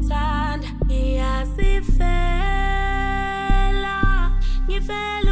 ngiyakuthanda ngiyasifela ngifela